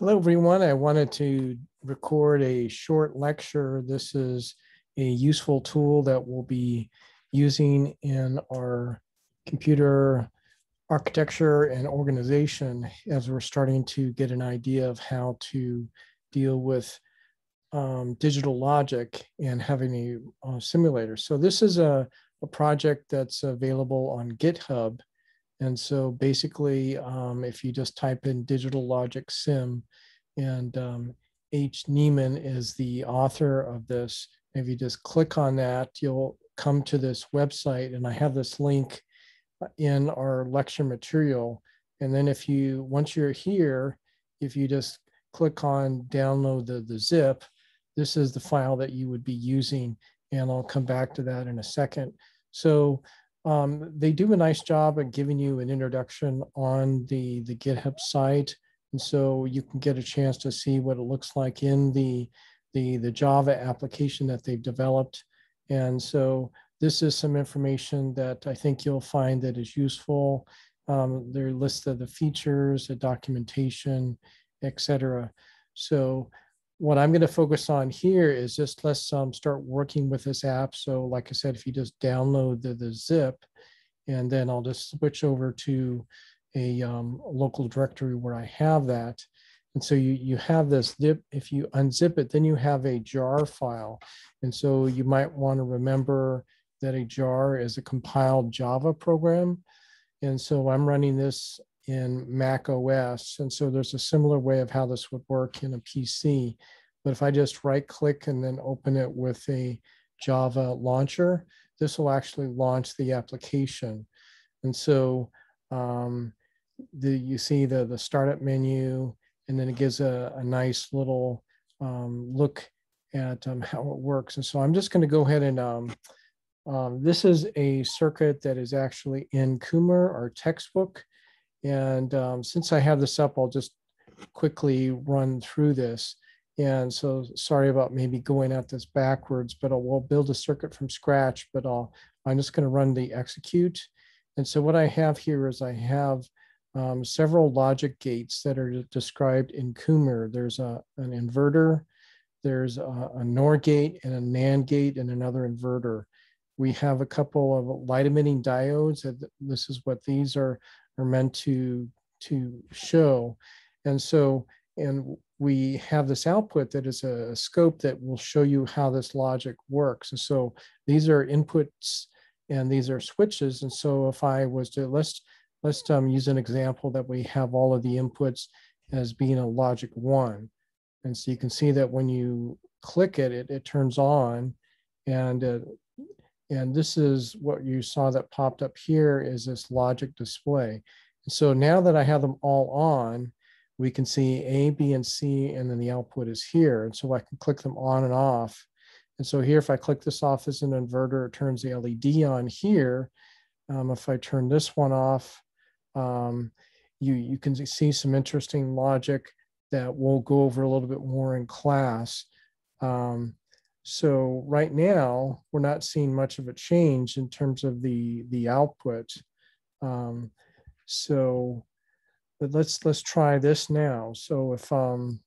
Hello, everyone. I wanted to record a short lecture. This is a useful tool that we'll be using in our computer architecture and organization as we're starting to get an idea of how to deal with um, digital logic and having a, simulator. So this is a, a project that's available on GitHub and so basically, um, if you just type in digital logic sim and um, H. Neemann is the author of this, if you just click on that, you'll come to this website and I have this link uh, in our lecture material. And then if you, once you're here, if you just click on download the, the zip, this is the file that you would be using. And I'll come back to that in a second. So um, they do a nice job at giving you an introduction on the, the GitHub site. And so you can get a chance to see what it looks like in the, the, the Java application that they've developed. And so this is some information that I think you'll find that is useful. Um, they're listed the features, the documentation, etc. So what I'm going to focus on here is just let's um, start working with this app. So like I said, if you just download the, the zip, and then I'll just switch over to a um, local directory where I have that. And so you, you have this zip, if you unzip it, then you have a jar file. And so you might want to remember that a jar is a compiled Java program. And so I'm running this in Mac OS. And so there's a similar way of how this would work in a PC. But if I just right click and then open it with a Java launcher, this will actually launch the application. And so um, the, you see the, the startup menu, and then it gives a, a nice little um, look at um, how it works. And so I'm just going to go ahead and um, um, this is a circuit that is actually in Kummer, our textbook. And um, since I have this up, I'll just quickly run through this. And so sorry about maybe going at this backwards, but I'll, we'll build a circuit from scratch, but I'll, I'm just gonna run the execute. And so what I have here is I have um, several logic gates that are described in Kummer. There's a, an inverter, there's a, a NOR gate and a NAND gate and another inverter. We have a couple of light emitting diodes. This is what these are are meant to to show. And so, and we have this output that is a scope that will show you how this logic works. And so these are inputs and these are switches. And so if I was to, let's, let's um, use an example that we have all of the inputs as being a logic one. And so you can see that when you click it, it, it turns on and and this is what you saw that popped up here is this logic display. So now that I have them all on, we can see A, B, and C, and then the output is here. And so I can click them on and off. And so here, if I click this off as an inverter, it turns the LED on here. Um, if I turn this one off, um, you, you can see some interesting logic that we'll go over a little bit more in class. Um, so right now, we're not seeing much of a change in terms of the, the output. Um, so let's let's try this now. So if um,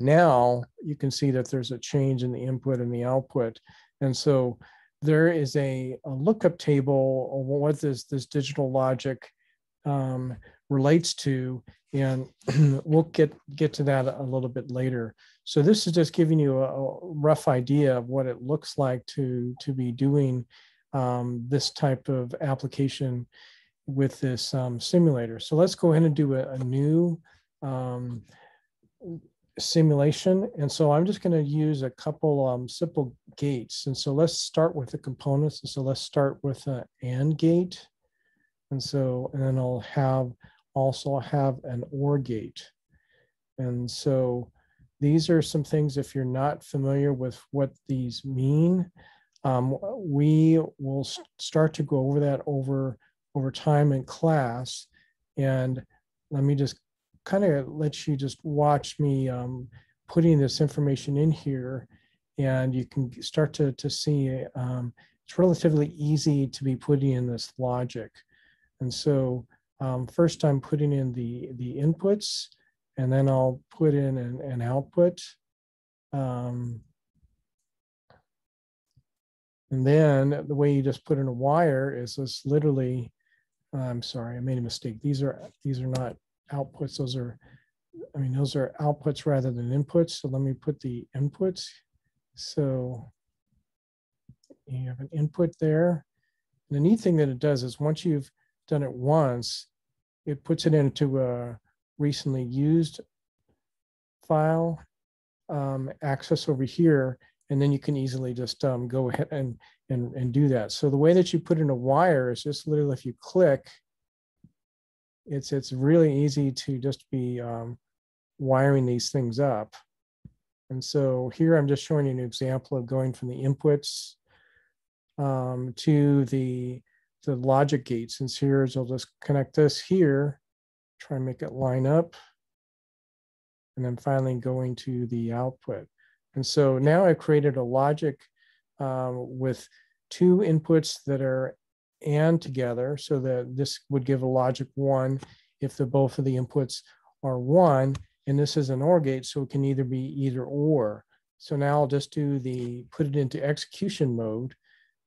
now you can see that there's a change in the input and the output. And so there is a, a lookup table What is this, this digital logic um, relates to and we'll get get to that a little bit later. So this is just giving you a, rough idea of what it looks like to to be doing um, this type of application with this um, simulator. So let's go ahead and do a, a new um, simulation. And so I'm just going to use a couple um, simple gates. And so let's start with the components. And so let's start with an AND gate. And so, and then I'll have also have an OR gate. And so these are some things, if you're not familiar with what these mean, um, we will start to go over that over, over time in class. And let me just kind of let you just watch me um, putting this information in here and you can start to, to see um, it's relatively easy to be putting in this logic. And so um, first I'm putting in the, the inputs and then I'll put in an, an output. Um, and then the way you just put in a wire is this literally, I'm sorry, I made a mistake. These are, these are not outputs. Those are, I mean, those are outputs rather than inputs. So let me put the inputs. So you have an input there. And the neat thing that it does is once you've done it once, it puts it into a recently used file um, access over here, and then you can easily just um, go ahead and, and, and do that. So the way that you put in a wire is just literally if you click, it's, it's really easy to just be um, wiring these things up. And so here I'm just showing you an example of going from the inputs um, to the, the logic gates. And so here's, I'll just connect this here, try and make it line up. And then finally going to the output. And so now I've created a logic um, with two inputs that are and together so that this would give a logic one if the both of the inputs are one and this is an OR gate so it can either be either or so now I'll just do the put it into execution mode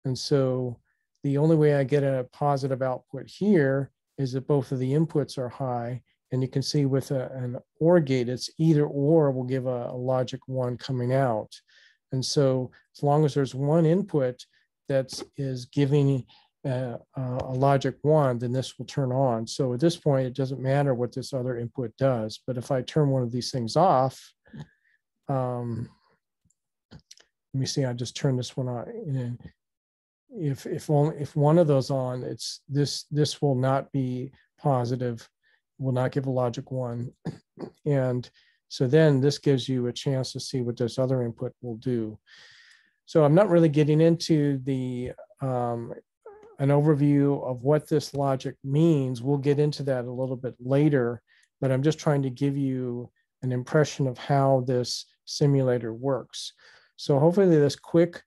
and so the only way I get a positive output here is that both of the inputs are high and you can see with a, an OR gate, it's either or will give a, a logic one coming out. And so as long as there's one input that is giving uh, a logic one, then this will turn on. So at this point, it doesn't matter what this other input does. But if I turn one of these things off, um, let me see, I just turned this one on. If if only if one of those on, it's this this will not be positive will not give a logic one. And so then this gives you a chance to see what this other input will do. So I'm not really getting into the um, an overview of what this logic means. We'll get into that a little bit later, but I'm just trying to give you an impression of how this simulator works. So hopefully this quick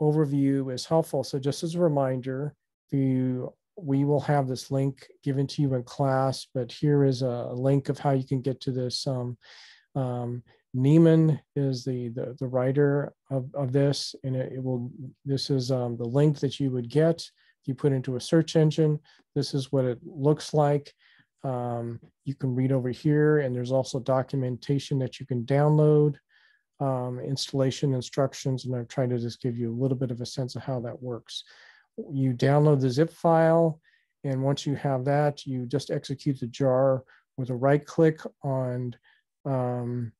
overview is helpful. So just as a reminder, you we will have this link given to you in class, but here is a link of how you can get to this. Um, um, Neemann is the, the, the writer of, of this, and it, it will, this is um, the link that you would get. If you put into a search engine. This is what it looks like. Um, you can read over here, and there's also documentation that you can download, um, installation instructions, and I'm trying to just give you a little bit of a sense of how that works you download the zip file. And once you have that, you just execute the jar with a right click on, um,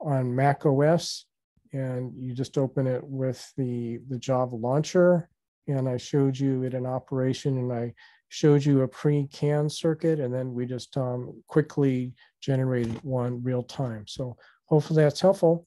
on Mac OS. And you just open it with the, the Java launcher. And I showed you it in operation and I showed you a pre-can circuit. And then we just um, quickly generated one real time. So hopefully that's helpful.